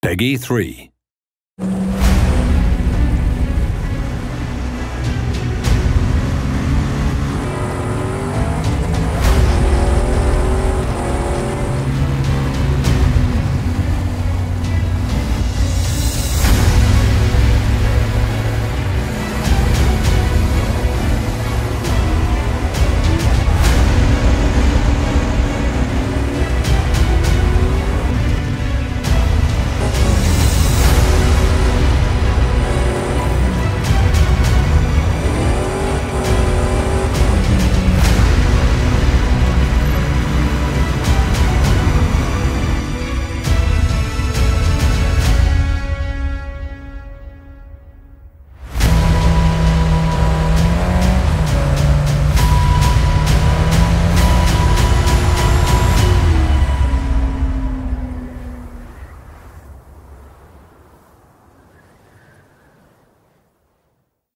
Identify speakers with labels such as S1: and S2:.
S1: Peggy 3.